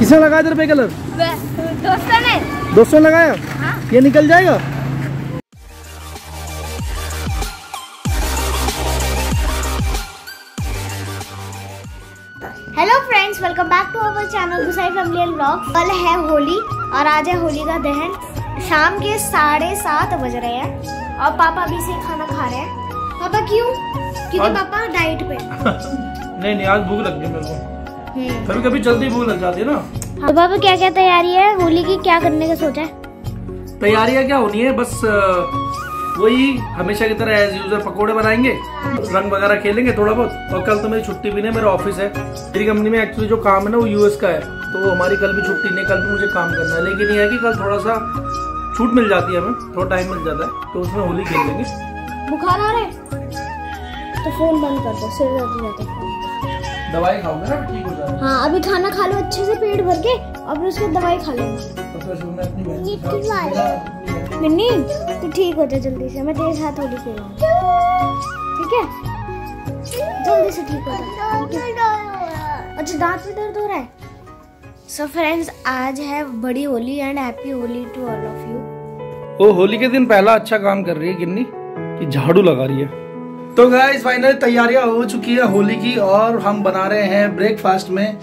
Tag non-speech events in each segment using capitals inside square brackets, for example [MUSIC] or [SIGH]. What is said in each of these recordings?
किसने लगाया तेरे पे कलर? दोस्तों ने। दोस्तों ने लगाया? हाँ। ये निकल जाएगा? Welcome back to our channel Gusai family and blog. कल है होली और आज है होली का दहन। शाम के साढ़े सात बज रहे हैं और पापा अभी से खाना खा रहे हैं। पापा क्यों? क्योंकि आज- पापा डाइट पे। नहीं नहीं आज भूख लग गई मेरे को। हम्म। कभी कभी जल्दी भूख लग जाती है ना। तो पापा क्या क्या तैयारी है? होली की क्या करने का सोचा है? तैयारियाँ क्या होनी है? बस वही हमेशा की तरह एज यूज़र पकोड़े बनाएँगे। रंग वगैरह खेलेंगे थोड़ा बहुत। और कल तो मेरी छुट्टी भी नहीं मेरा ऑफ़िस है। मेरी कंपनी में एक्चुअली जो काम है ना वो यूएस का है। तो हमारी कल भी छुट्टी नहीं कल भी मुझे काम करना है। लेकिन ये है कि कल थोड़ा सा छूट मिल जाती है हमें थोड़ा टाइम मिल जाता है। तो उसमें होली खेल लेंगे। बुखार आ रहा है? तो फ़ोन बंद कर दो सिर दर्द हो जाता है। दवाई खाओगे ना ठीक हो जाएगा। हाँ अभी खाना खा लो अच्छे से पेट भर के और फिर उसके दवाई खा लेना। तो मिन्नी? तू ठीक हो जा जल्दी से। मैं तेरे साथ होली खेलूँगी ठीक है? जल्दी से ठीक हो जा। अच्छा दांत में दर्द हो रहा है? सो फ्रेंड्स आज है बड़ी Holi and happy Holi to all of you वो होली के दिन पहला अच्छा काम कर रही है गिन्नी कि झाड़ू लगा रही है। तो गाइस फाइनली तैयारियाँ हो चुकी है होली की और हम बना रहे हैं ब्रेकफास्ट में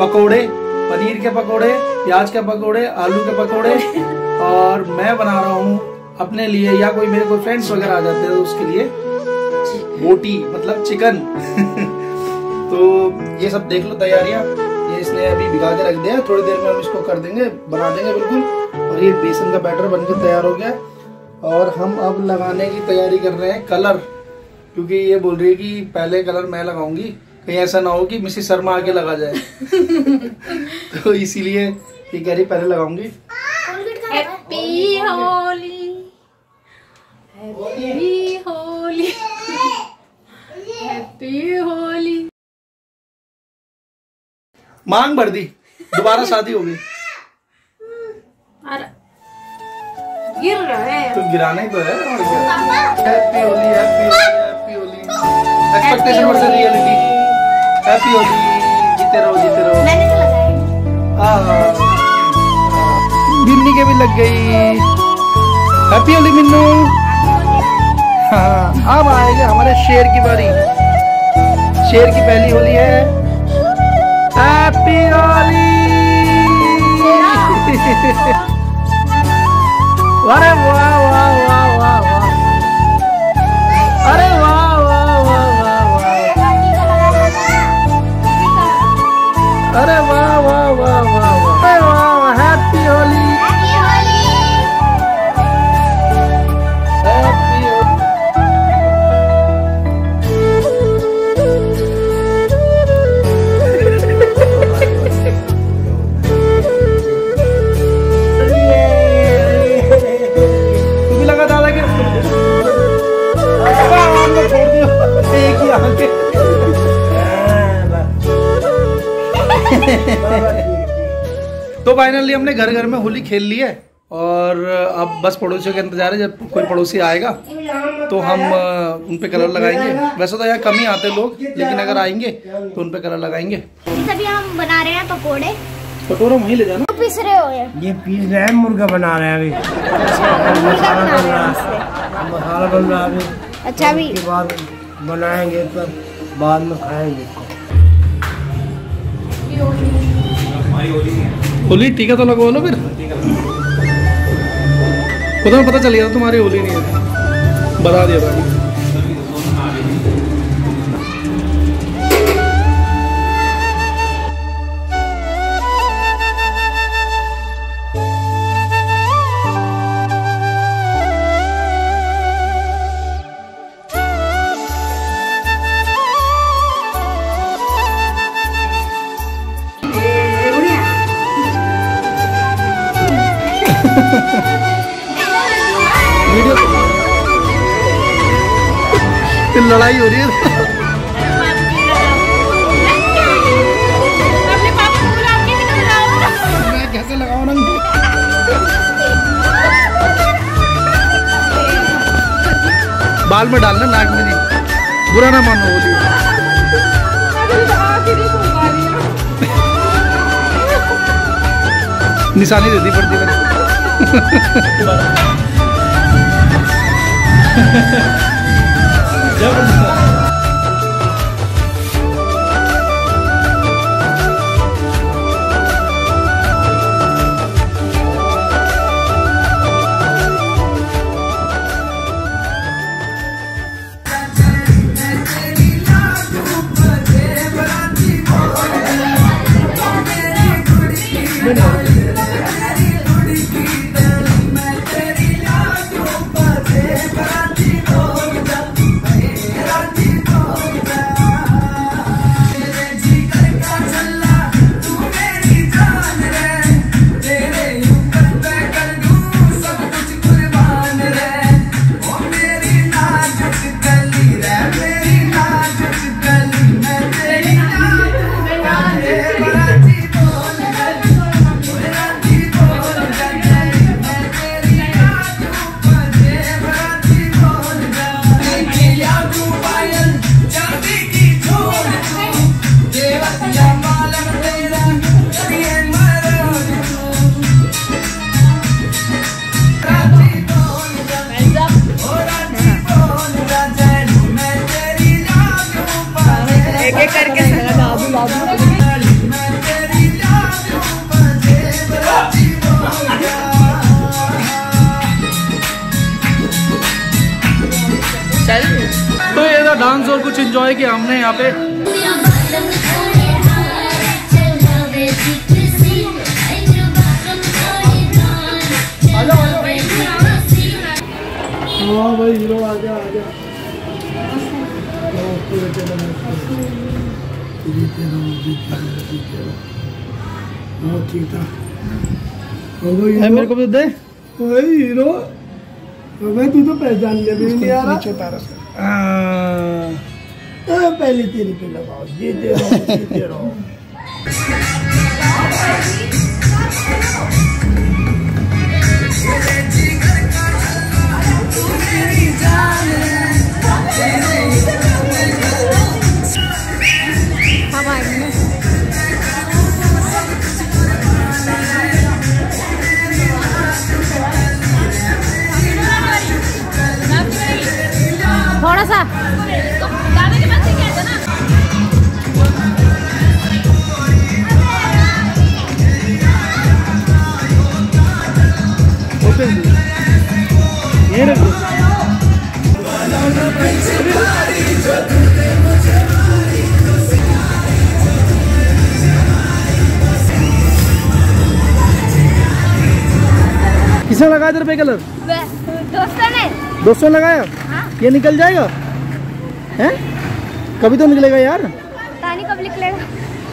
पकोड़े पनीर के पकोड़े प्याज के पकोड़े आलू के पकोड़े। और मैं बना रहा हूँ अपने लिए, या कोई मेरे कोई फ्रेंड्स वगैरह आ जाते हैं उसके लिए बोटी मतलब चिकन [LAUGHS] तो ये सब देख लो तैयारियाँ। ये इसने अभी भिगा के रख दिया। थोड़ी देर में हम इसको कर देंगे, बना देंगे बिल्कुल। और ये बेसन का बैटर बनकर तैयार हो गया और हम अब लगाने की तैयारी कर रहे हैं कलर, क्योंकि ये बोल रही है कि पहले कलर मैं लगाऊँगी। कहीं ऐसा ना हो कि मिसिस शर्मा आके लगा जाए। [LAUGHS] तो इसीलिए ये कह रही पहले लगाऊँगी। Happy Holi happy Holi happy Holi मांग भर दी। दोबारा शादी होगी। गिर रहे हैं। तो गिराना ही तो है। और happy Holi happy happy Holi expectation versus reality happy Holi जीते रहो जीते रहो। मैंने तो लगाया। गिन्नी के भी लग गई। हैप्पी होली मिन्नू। हाँ अब आएगा हमारे शेर की बारी। शेर की पहली होली है। हैप्पी होली अरे वाह वाह वाह वाह वाह। अरे वाह वाह वाह वाह वाह। अरे वाह हमने घर घर में होली खेल ली है और अब बस पड़ोसियों के इंतज़ार है जब कोई पड़ोसी आएगा तो हम अ, उन पे कलर लगाएँगे। वैसे तो यहाँ कम ही आते लोग लेकिन अगर आएँगे तो उन पे कलर लगाएँगे। अभी हम बना रहे हैं पकोड़े। कटोरा वहीं ले जाना। तो पिस रहे हो ये ये पीस रहे हैं मुर्गा बना रहे हैं अभी। मुर्गा बना रहे हैं मसाला बन रहा है। अभी। अच्छा अभी। बाद बनाएँगे तब बाद में खाएँगे होली टीका तो लगवा लो फिर। खुद पता चल गया तुम्हारी होली नहीं है। बता दिया था। लड़ाई हो रही है। कैसे रंग? बाल में डालना, नाक में नहीं। बुरा ना मानो होली निशानी देती पड़ती है। [LAUGHS] एक कुछ एंजॉय किया हमने यहाँ पे। हाँ भाई हीरो आ जा आ जा नमस्ते बेटे नमस्ते जीते रहो जीते रहो जीते रहो हाँ ठीक था हो मेरे को भी दे। भाई हीरो। भाई तू तो पहचान लिया नहीं आ रहा। आ, अरे पहले तेरे पे लगाओ जीते रहो जीते रहो थोड़ा रख किसने लगाया तेरे पे कलर? दोस्तों ने। दोस्तों ने लगाया? हाँ। ये निकल जाएगा? हैं? कभी तो निकलेगा यार। पता नहीं कब निकलेगा।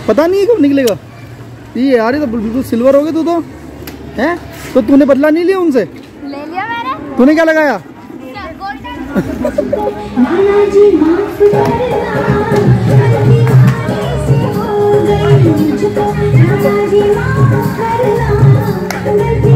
पता नहीं कब निकलेगा। ये यार ये तो बिल्कुल सिल्वर हो गए तू तो। हैं? तो तूने बदला नहीं लिया उनसे? तूने क्या लगाया? [LAUGHS] ये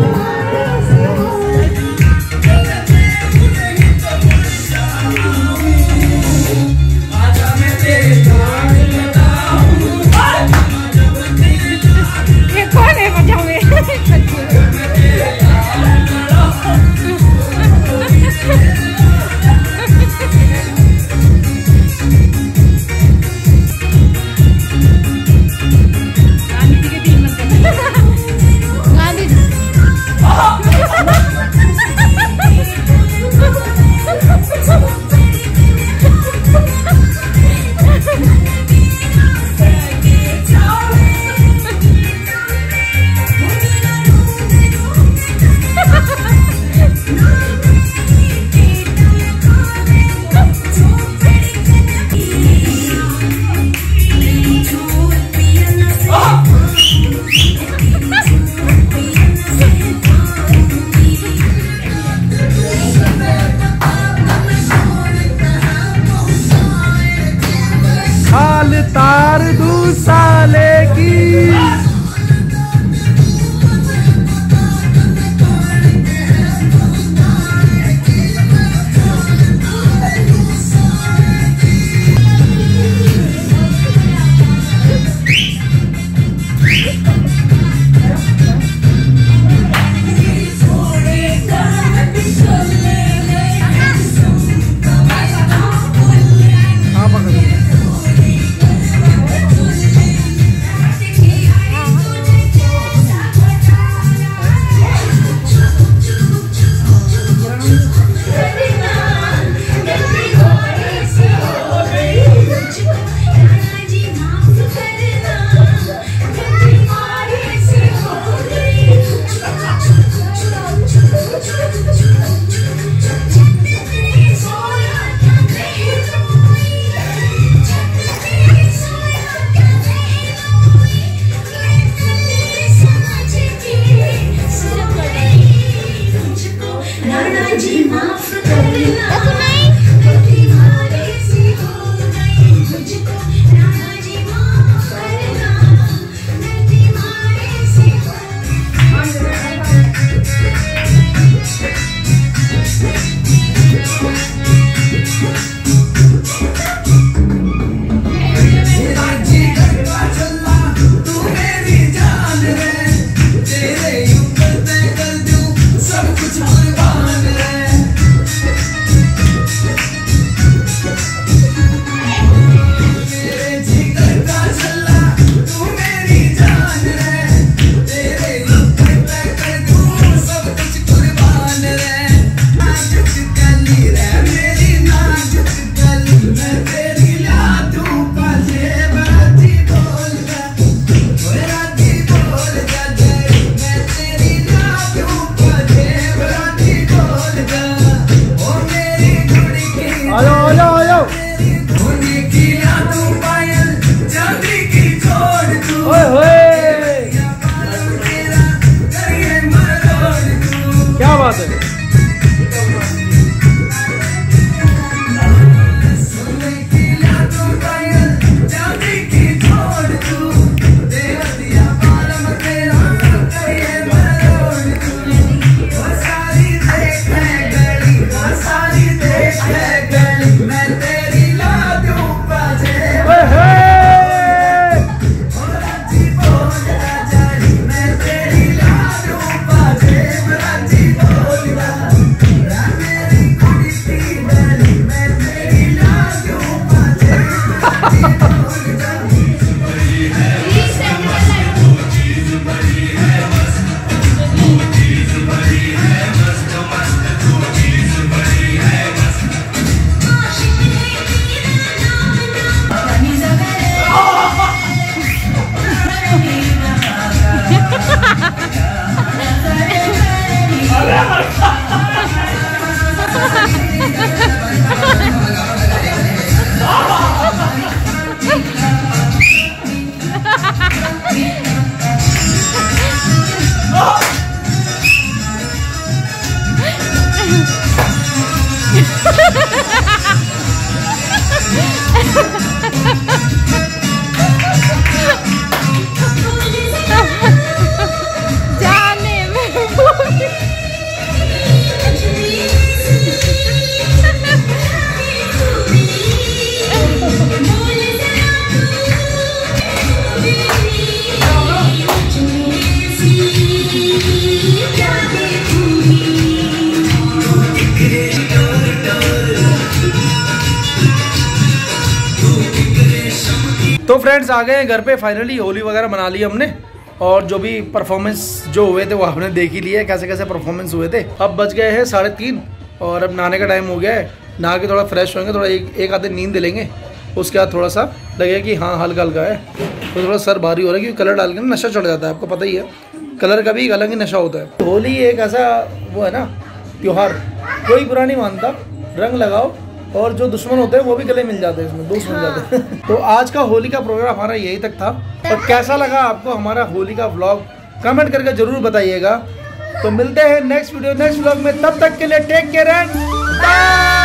फ्रेंड्स आ गए हैं घर पे फाइनली होली वगैरह मना ली हमने। और जो भी परफॉर्मेंस जो हुए थे वो आपने देख ही लिए कैसे कैसे परफॉर्मेंस हुए थे। अब बज गए हैं साढ़े तीन, और अब नहाने का टाइम हो गया है। नहा के थोड़ा फ्रेश होंगे, थोड़ा एक एक आधे नींद लेंगे। उसके बाद थोड़ा सा लगेगा कि हाँ हल्का हल्का है। तो थोड़ा सर भारी हो रहा है, क्योंकि कलर डाल के नशा चढ़ जाता है, आपको पता ही है। कलर का भी एक अलग ही नशा होता है। होली एक ऐसा वो है ना, त्योहार। कोई बुरा नहीं मानता। रंग लगाओ और जो दुश्मन होते हैं वो भी गले मिल जाते हैं इसमें दोस्त मिल जाते हैं। [LAUGHS] तो आज का होली का प्रोग्राम हमारा यही तक था। और कैसा लगा आपको हमारा होली का ब्लॉग कमेंट करके ज़रूर बताइएगा। तो मिलते हैं नेक्स्ट वीडियो नेक्स्ट ब्लॉग में। तब तक के लिए टेक केयर एंड बाय